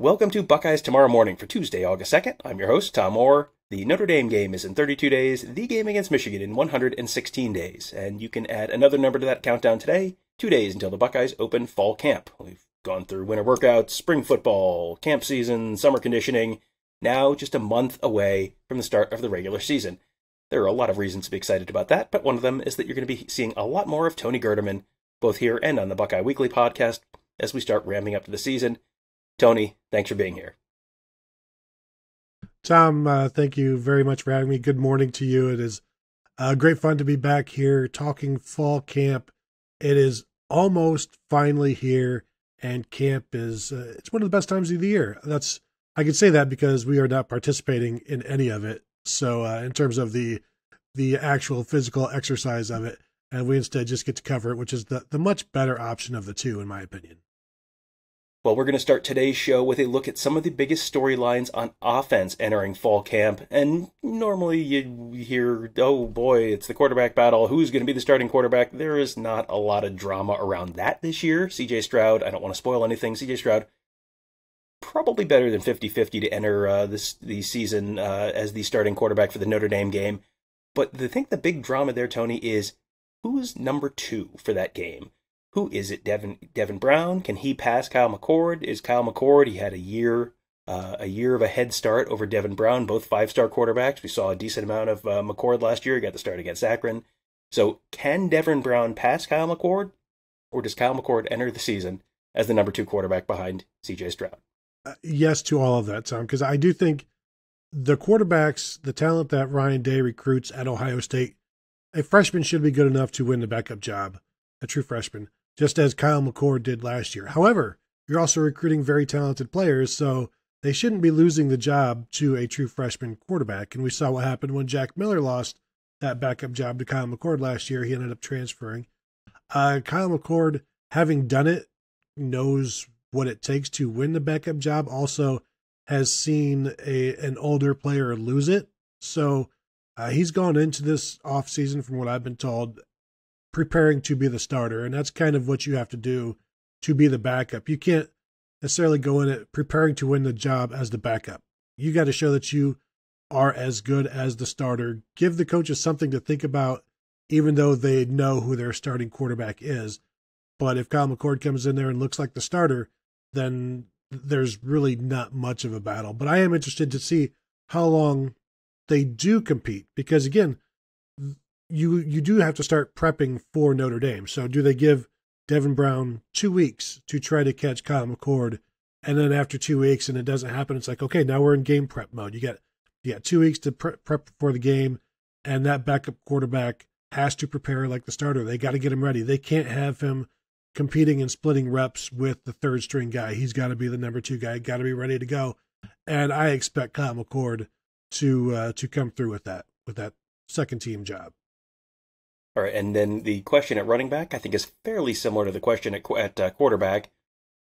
Welcome to Buckeyes Tomorrow Morning for Tuesday, August 2nd. I'm your host, Tom Orr. The Notre Dame game is in 32 days, the game against Michigan in 116 days, and you can add another number to that countdown today, two days until the Buckeyes open fall camp. We've gone through winter workouts, spring football, camp season, summer conditioning, now just a month away from the start of the regular season. There are a lot of reasons to be excited about that, but one of them is that you're going to be seeing a lot more of Tony Gerdeman, both here and on the Buckeye Weekly podcast, as we start ramping up to the season. Tony, thanks for being here. Tom, uh, thank you very much for having me. Good morning to you. It is uh, great fun to be back here talking fall camp. It is almost finally here, and camp is uh, it's one of the best times of the year. That's I can say that because we are not participating in any of it. So uh, in terms of the the actual physical exercise of it, and we instead just get to cover it, which is the the much better option of the two, in my opinion. Well, we're going to start today's show with a look at some of the biggest storylines on offense entering fall camp. And normally you hear, oh boy, it's the quarterback battle. Who's going to be the starting quarterback? There is not a lot of drama around that this year. CJ Stroud, I don't want to spoil anything. CJ Stroud, probably better than 50 50 to enter uh, this the season uh, as the starting quarterback for the Notre Dame game. But I think the big drama there, Tony, is who's number two for that game? Who is it? Devin Devin Brown? Can he pass Kyle McCord? Is Kyle McCord? He had a year uh, a year of a head start over Devin Brown, both five star quarterbacks. We saw a decent amount of uh, McCord last year. He got the start against Akron. So can Devin Brown pass Kyle McCord, or does Kyle McCord enter the season as the number two quarterback behind C.J. Stroud? Uh, yes to all of that, Tom, because I do think the quarterbacks, the talent that Ryan Day recruits at Ohio State, a freshman should be good enough to win the backup job, a true freshman just as Kyle McCord did last year. However, you're also recruiting very talented players, so they shouldn't be losing the job to a true freshman quarterback. And we saw what happened when Jack Miller lost that backup job to Kyle McCord last year. He ended up transferring. Uh, Kyle McCord, having done it, knows what it takes to win the backup job. Also, has seen a an older player lose it. So uh, he's gone into this offseason, from what I've been told, preparing to be the starter. And that's kind of what you have to do to be the backup. You can't necessarily go in it preparing to win the job as the backup. You got to show that you are as good as the starter. Give the coaches something to think about, even though they know who their starting quarterback is. But if Kyle McCord comes in there and looks like the starter, then there's really not much of a battle. But I am interested to see how long they do compete because again, you you do have to start prepping for Notre Dame. So do they give Devin Brown two weeks to try to catch Kyle McCord, and then after two weeks and it doesn't happen, it's like okay, now we're in game prep mode. You got you got two weeks to pre- prep for the game, and that backup quarterback has to prepare like the starter. They got to get him ready. They can't have him competing and splitting reps with the third string guy. He's got to be the number two guy. Got to be ready to go. And I expect Kyle McCord to uh, to come through with that with that second team job. All right, and then the question at running back, I think, is fairly similar to the question at, at uh, quarterback.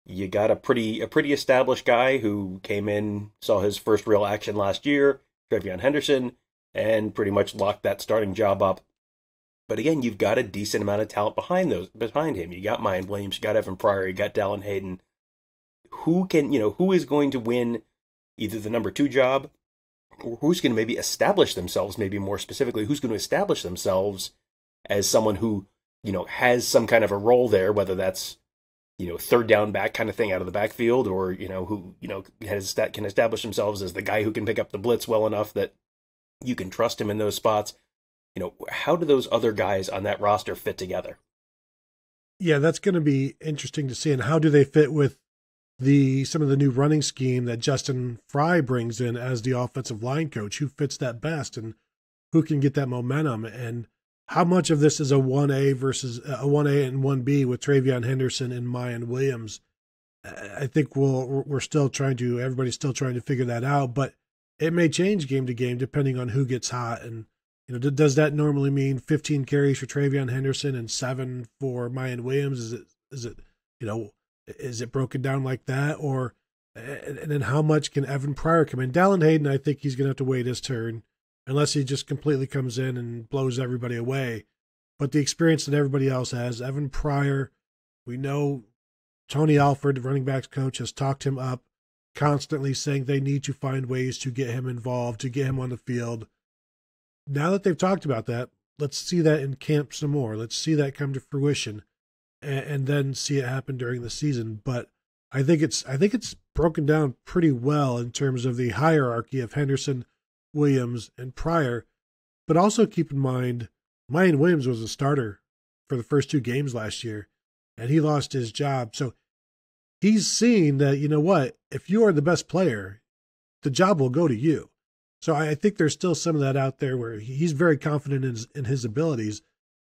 You got a pretty a pretty established guy who came in, saw his first real action last year, TreVeyon Henderson, and pretty much locked that starting job up. But again, you've got a decent amount of talent behind those behind him. You got Miyan Williams, you got Evan Pryor, you got Dallan Hayden. Who can you know who is going to win either the number two job, or who's going to maybe establish themselves? Maybe more specifically, who's going to establish themselves as someone who, you know, has some kind of a role there, whether that's, you know, third down back kind of thing out of the backfield or, you know, who, you know, has that can establish themselves as the guy who can pick up the blitz well enough that you can trust him in those spots. You know, how do those other guys on that roster fit together? Yeah, that's going to be interesting to see. And how do they fit with the some of the new running scheme that Justin Frye brings in as the offensive line coach? Who fits that best and who can get that momentum? And how much of this is a 1A versus a 1A and 1B with TreVeyon Henderson and Miyan Williams? I think we'll, we're still trying to, everybody's still trying to figure that out, but it may change game to game depending on who gets hot. And, you know, does that normally mean 15 carries for TreVeyon Henderson and seven for Miyan Williams? Is it, is it, you know, is it broken down like that? Or, and then how much can Evan Pryor come in? Dallan Hayden, I think he's going to have to wait his turn unless he just completely comes in and blows everybody away. But the experience that everybody else has, Evan Pryor, we know Tony Alford, running backs coach, has talked him up. constantly saying they need to find ways to get him involved, to get him on the field. Now that they've talked about that, let's see that in camp some more. Let's see that come to fruition and, and then see it happen during the season. But I think it's I think it's broken down pretty well in terms of the hierarchy of Henderson, Williams, and Pryor. But also keep in mind, Miyan Williams was a starter for the first two games last year, and he lost his job. So he's seen that, you know what, if you are the best player, the job will go to you. So I think there's still some of that out there where he's very confident in his, in his abilities.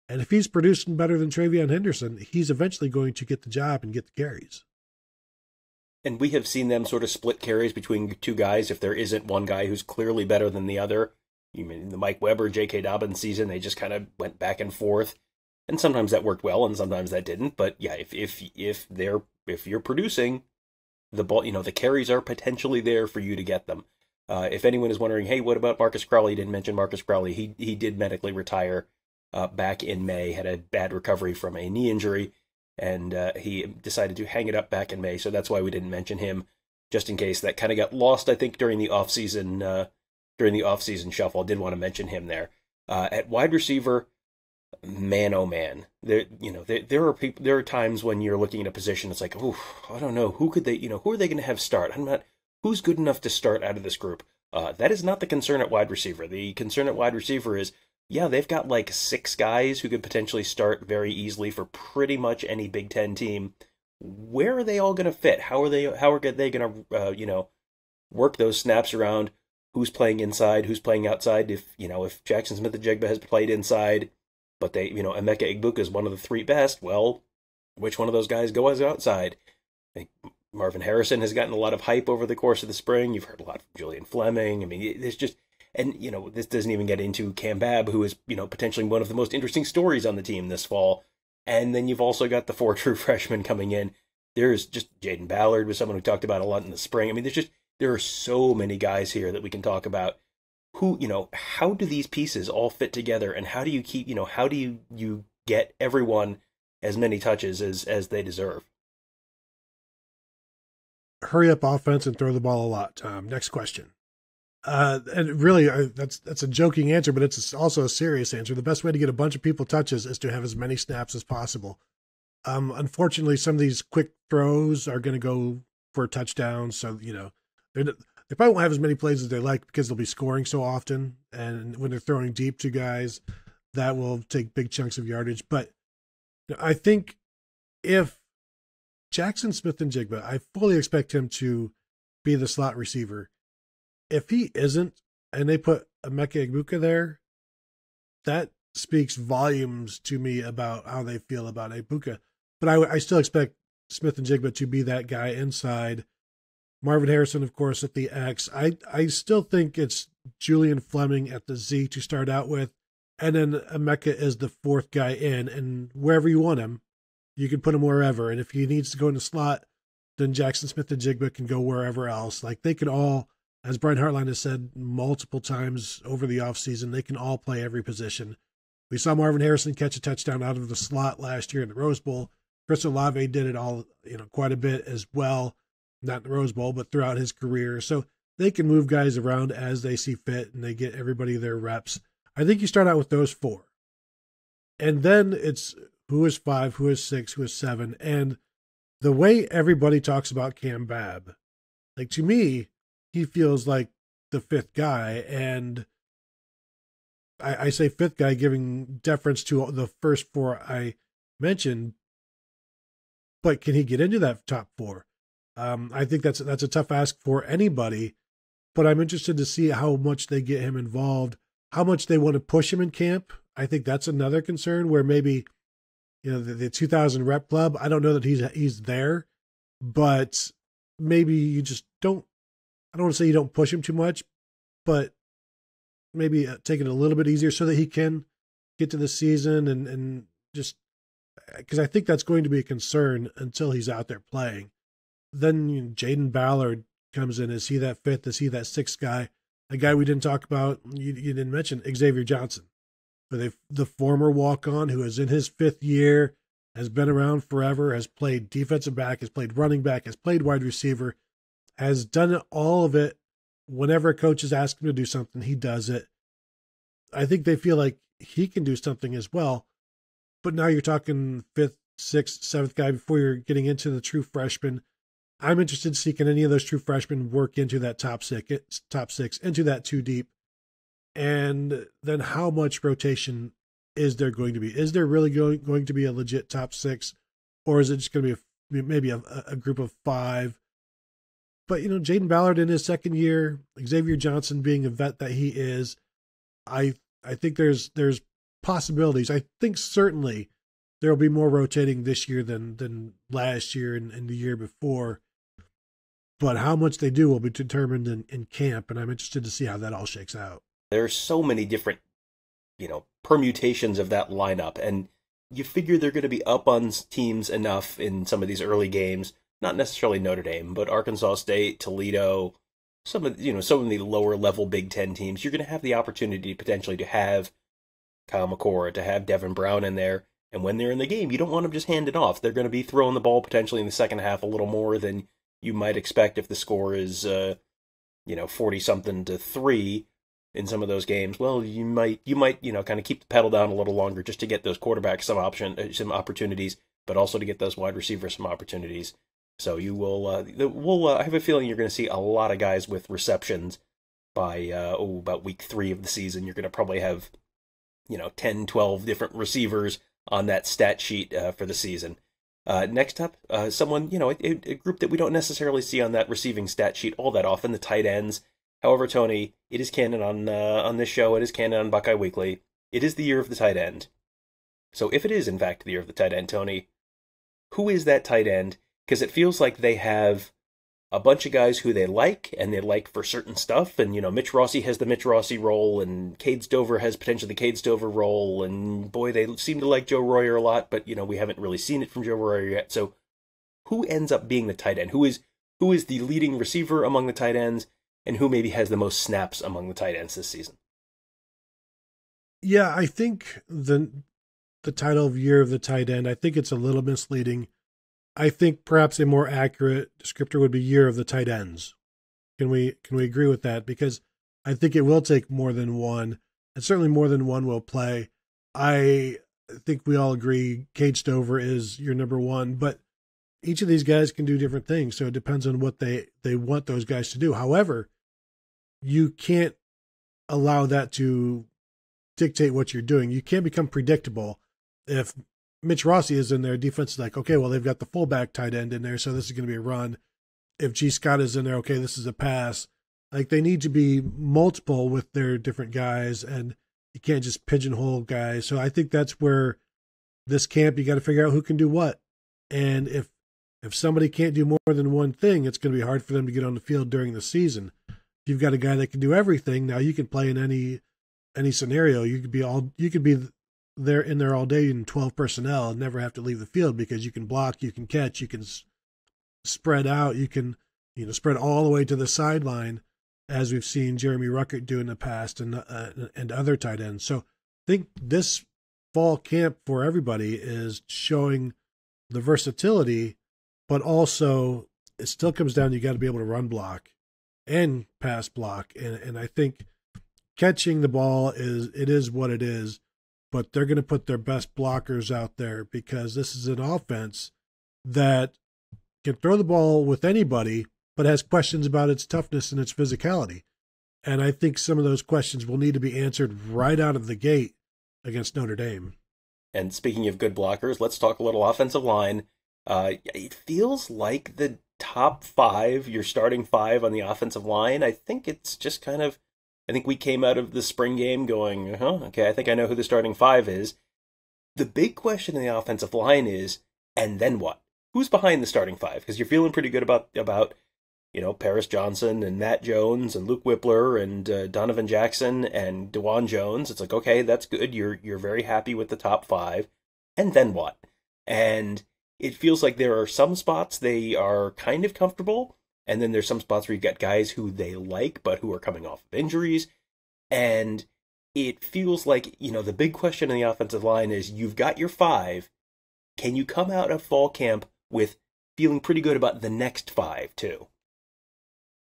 And if he's producing better than TreVeyon Henderson, he's eventually going to get the job and get the carries. And we have seen them sort of split carries between two guys if there isn't one guy who's clearly better than the other. You mean the Mike Weber, J.K. Dobbins season, they just kind of went back and forth. And sometimes that worked well and sometimes that didn't. But yeah, if if if they're if you're producing, the ball you know, the carries are potentially there for you to get them. Uh, if anyone is wondering, hey, what about Marcus Crowley? Didn't mention Marcus Crowley. He he did medically retire uh, back in May. Had a bad recovery from a knee injury, and uh, he decided to hang it up back in May. So that's why we didn't mention him, just in case that kind of got lost. I think during the off season uh, during the off season shuffle, I did want to mention him there uh, at wide receiver. Man, oh man, there you know there there are people there are times when you're looking at a position. It's like, oh, I don't know who could they you know who are they going to have start? I'm not who's good enough to start out of this group? Uh, that is not the concern at wide receiver. The concern at wide receiver is, yeah, they've got like six guys who could potentially start very easily for pretty much any Big Ten team. Where are they all going to fit? How are they? How are they going to, uh, you know, work those snaps around? Who's playing inside? Who's playing outside? If you know, if Jaxon Smith-Njigba has played inside, but they, you know, Emeka Egbuka is one of the three best. Well, which one of those guys goes outside? Marvin Harrison has gotten a lot of hype over the course of the spring. You've heard a lot from Julian Fleming. I mean, there's just, and you know, this doesn't even get into Cam Babb, who is, you know, potentially one of the most interesting stories on the team this fall. And then you've also got the four true freshmen coming in. There's just Jayden Ballard was someone we talked about a lot in the spring. I mean, there's just there are so many guys here that we can talk about. Who, you know, how do these pieces all fit together, and how do you keep, you know, how do you you get everyone as many touches as as they deserve? hurry up offense and throw the ball a lot. Next question. Uh, and really, uh, that's that's a joking answer, but it's also a serious answer. The best way to get a bunch of people touches is to have as many snaps as possible. Um, unfortunately, some of these quick throws are going to go for touchdowns, so you know they they probably won't have as many plays as they like because they'll be scoring so often, and when they're throwing deep to guys, that will take big chunks of yardage. But I think if Jaxon Smith-Njigba, I fully expect him to be the slot receiver. If he isn't, and they put Emeka Egbuka there, that speaks volumes to me about how they feel about Egbuka. But I, I still expect Smith-Njigba to be that guy inside. Marvin Harrison, of course, at the X. I, I still think it's Julian Fleming at the Z to start out with. And then Emeka is the fourth guy in. And wherever you want him, you can put him wherever. And if he needs to go in the slot, then Jaxon Smith-Njigba can go wherever else. Like they can all, as Brian Hartline has said multiple times over the offseason, they can all play every position. We saw Marvin Harrison catch a touchdown out of the slot last year in the Rose Bowl. Chris Olave did it all, you know, quite a bit as well, not in the Rose Bowl, but throughout his career. So they can move guys around as they see fit and they get everybody their reps. I think you start out with those four. And then it's who is five, who is six, who is seven. And the way everybody talks about Cam Babb, like to me, he feels like the fifth guy. And I, I say fifth guy, giving deference to the first four I mentioned. But can he get into that top four? Um, I think that's that's a tough ask for anybody, but I'm interested to see how much they get him involved, how much they want to push him in camp. I think that's another concern where maybe you know the, the 2000 rep club. I don't know that he's he's there, but maybe you just don't. I don't want to say you don't push him too much, but maybe uh, take it a little bit easier so that he can get to the season and and just because I think that's going to be a concern until he's out there playing. Then you know, Jayden Ballard comes in. Is he that fifth? Is he that sixth guy? A guy we didn't talk about, you, you didn't mention, Xavier Johnson the, the former walk on who is in his fifth year, has been around forever, has played defensive back, has played running back, has played wide receiver. Has done all of it. Whenever a coach is asking him to do something, he does it. I think they feel like he can do something as well. But now you're talking fifth, sixth, seventh guy before you're getting into the true freshman. I'm interested to see can any of those true freshmen work into that top six, top six, into that two deep, and then how much rotation is there going to be? Is there really going going to be a legit top six, or is it just going to be a, maybe a, a group of five? But you know, Jayden Ballard in his second year, Xavier Johnson being a vet that he is, I I think there's there's possibilities. I think certainly there will be more rotating this year than than last year and, and the year before. But how much they do will be determined in, in camp, and I'm interested to see how that all shakes out. There's so many different, you know, permutations of that lineup, and you figure they're going to be up on teams enough in some of these early games. Not necessarily Notre Dame, but Arkansas State, Toledo, some of you know some of the lower level Big Ten teams. You're going to have the opportunity potentially to have Kyle McCord, to have Devin Brown in there, and when they're in the game, you don't want them just handed off. They're going to be throwing the ball potentially in the second half a little more than you might expect if the score is, uh, you know, forty something to three in some of those games. Well, you might you might you know kind of keep the pedal down a little longer just to get those quarterbacks some option uh, some opportunities, but also to get those wide receivers some opportunities. So you will uh, we'll uh, I have a feeling you're going to see a lot of guys with receptions by uh, oh about week three of the season. You're going to probably have you know 10, 12 different receivers on that stat sheet uh, for the season. Uh, next up, uh, someone, you know, a, a, group that we don't necessarily see on that receiving stat sheet all that often, the tight ends. However, Tony, it is canon on uh, on this show. It is canon on Buckeye Weekly. It is the year of the tight end. So if it is in fact the year of the tight end, Tony, who is that tight end? Because it feels like they have a bunch of guys who they like and they like for certain stuff. And, you know, Mitch Rossi has the Mitch Rossi role and Cade Stover has potentially the Cade Stover role. And boy, they seem to like Joe Royer a lot, but, you know, we haven't really seen it from Joe Royer yet. So who ends up being the tight end? Who is who is the leading receiver among the tight ends and who maybe has the most snaps among the tight ends this season? Yeah, I think the the title of year of the tight end, I think it's a little misleading I think perhaps a more accurate descriptor would be year of the tight ends. Can we can we agree with that? Because I think it will take more than one, and certainly more than one will play. I think we all agree Cade Stover is your number one, but each of these guys can do different things, so it depends on what they they want those guys to do. However, you can't allow that to dictate what you're doing. You can't become predictable if Mitch Rossi is in there, defense is like, okay, well, they've got the fullback tight end in there, so this is going to be a run. If Gee Scott is in there, okay, this is a pass. Like they need to be multiple with their different guys, and you can't just pigeonhole guys. So I think that's where this camp you got to figure out who can do what, and if if somebody can't do more than one thing, it's going to be hard for them to get on the field during the season. If you've got a guy that can do everything, now you can play in any any scenario. You could be all you could be they're in there all day in 12 personnel and never have to leave the field because you can block, you can catch, you can s- spread out, you can, you know, spread all the way to the sideline as we've seen Jeremy Ruckert do in the past and uh, and other tight ends. So I think this fall camp for everybody is showing the versatility, but also it still comes down you got to be able to run block and pass block and and I think catching the ball is it is what it is but they're going to put their best blockers out there because this is an offense that can throw the ball with anybody, but has questions about its toughness and its physicality. And I think some of those questions will need to be answered right out of the gate against Notre Dame. And speaking of good blockers, let's talk a little offensive line. Uh, it feels like the top five, your starting five on the offensive line, I think it's just kind of I think we came out of the spring game going, huh, okay, I think I know who the starting five is. The big question in the offensive line is, and then what? Who's behind the starting five? Because you're feeling pretty good about about you know Paris Johnson and Matt Jones and Luke Wypler and uh, Donovan Jackson and Dawand Jones. It's like okay, that's good. You're you're very happy with the top five, and then what? And it feels like there are some spots they are kind of comfortable, and then there's some spots where you've got guys who they like, but who are coming off of injuries. And it feels like, you know, the big question in the offensive line is you've got your five. Can you come out of fall camp with feeling pretty good about the next five, too?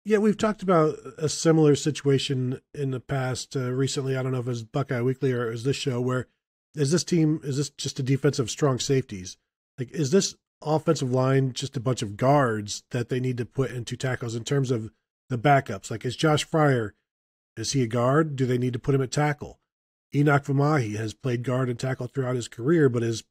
Yeah, we've talked about a similar situation in the past uh, recently. I don't know if it was Buckeye Weekly or is this show where is this team is this just a defense of strong safeties? Like is this offensive line just a bunch of guards that they need to put into tackles in terms of the backups? Like is Josh Fryar is he a guard? Do they need to put him at tackle? Enokk Vimahi has played guard and tackle throughout his career, but is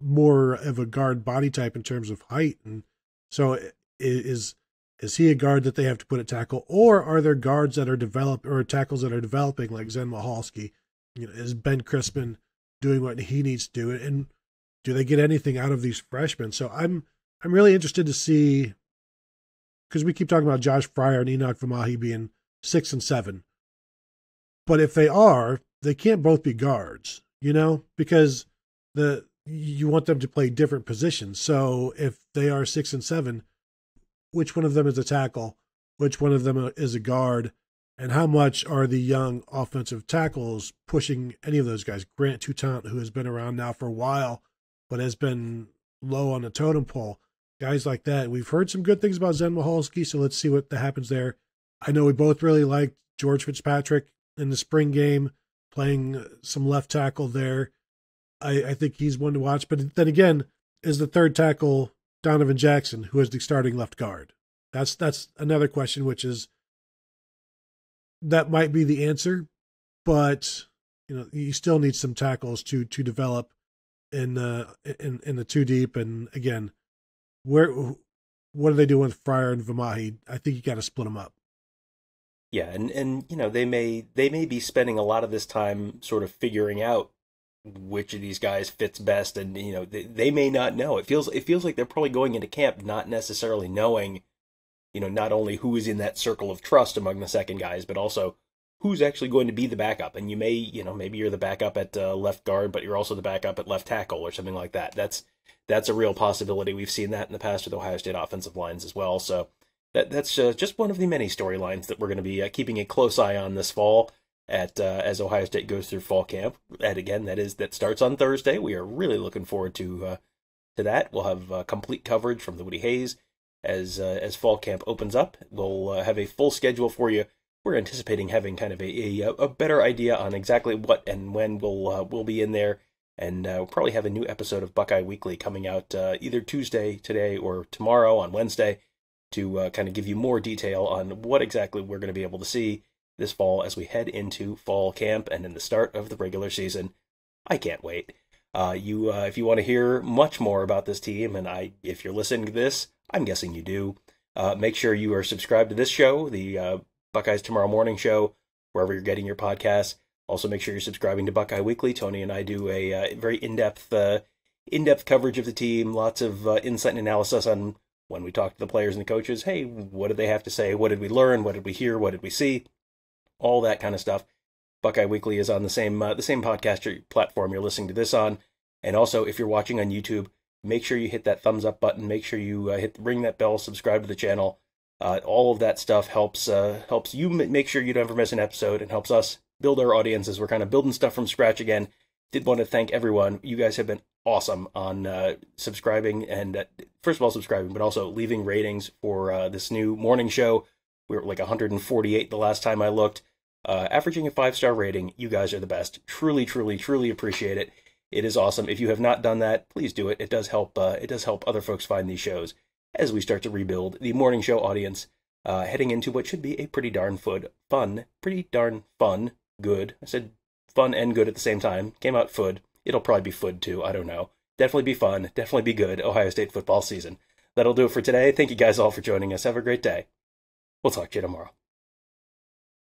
more of a guard body type in terms of height. And so is is he a guard that they have to put at tackle, or are there guards that are developed or tackles that are developing like Zen Michalski? You know, is Ben Christman doing what he needs to do, and do they get anything out of these freshmen? So I'm I'm really interested to see because we keep talking about Josh Fryar and Enokk Vimahi being six and seven, but if they are, they can't both be guards, you know, because the you want them to play different positions. So if they are six and seven, which one of them is a tackle, which one of them uh, is a guard, and how much are the young offensive tackles pushing any of those guys? Grant Toutant, who has been around now for a while, but has been low on the totem pole. Guys like that. We've heard some good things about Zen Michalski, so let's see what happens there. I know we both really liked George Fitzpatrick in the spring game, playing uh, some left tackle there. I, I think he's one to watch. But then again, is the third tackle Donovan Jackson, who is the starting left guard? That's that's another question, which is that might be the answer, but you know you still need some tackles to to develop in the in in the two deep. And again, where what are they doing with Fryar and Vimahi? I think you got to split them up. Yeah, and and you know they may they may be spending a lot of this time sort of figuring out which of these guys fits best and you know they, they may not know it feels it feels like they're probably going into camp not necessarily knowing you know not only who is in that circle of trust among the second guys but also who's actually going to be the backup and you may you know maybe you're the backup at uh, left guard but you're also the backup at left tackle or something like that that's that's a real possibility we've seen that in the past with ohio state offensive lines as well so that that's uh, just one of the many storylines that we're going to be uh, keeping a close eye on this fall at uh, as Ohio State goes through fall camp. And again, that is that starts on Thursday. We are really looking forward to uh, to that. We'll have uh, complete coverage from the Woody Hayes as as fall camp opens up. We'll have a full schedule for you. We're anticipating having kind of a, a, a better idea on exactly what and when we'll uh, we'll be in there, and we'll probably have a new episode of Buckeye Weekly coming out either Tuesday today or tomorrow on Wednesday to kind of give you more detail on what exactly we're going to be able to see this fall as we head into fall camp and in the start of the regular season. I can't wait. Uh, you, uh, if you want to hear much more about this team, and I, if you're listening to this, I'm guessing you do. Uh, make sure you are subscribed to this show, the uh, Buckeyes Tomorrow Morning Show, wherever you're getting your podcasts. Also, make sure you're subscribing to Buckeye Weekly. Tony and I do a uh, very in-depth, uh, in-depth coverage of the team. Lots of uh, insight and analysis on when we talk to the players and the coaches. Hey, what did they have to say? What did we learn? What did we hear? What did we see? all that kind of stuff. Buckeye Weekly is on the same uh, the same podcast platform you're listening to this on, and also if you're watching on YouTube, make sure you hit that thumbs up button. Make sure you uh, hit ring that bell, subscribe to the channel. Uh, all of that stuff helps uh, helps you make sure you don't ever miss an episode, and helps us build our audience as we're kind of building stuff from scratch again. Did want to thank everyone. You guys have been awesome on uh, subscribing and uh, first of all subscribing, but also leaving ratings for this new morning show. We were like 148 the last time I looked uh, averaging a five star rating. You guys are the best. Truly, truly, truly appreciate it. It is awesome. If you have not done that, please do it. It does help. Uh, it does help other folks find these shows as we start to rebuild the morning show audience, uh, heading into what should be a pretty darn food, fun, pretty darn fun, good. I said fun and good at the same time. Came out food. It'll probably be food too. I don't know. Definitely be fun. Definitely be good. Ohio State football season. That'll do it for today. Thank you guys all for joining us. Have a great day. We'll talk to you tomorrow.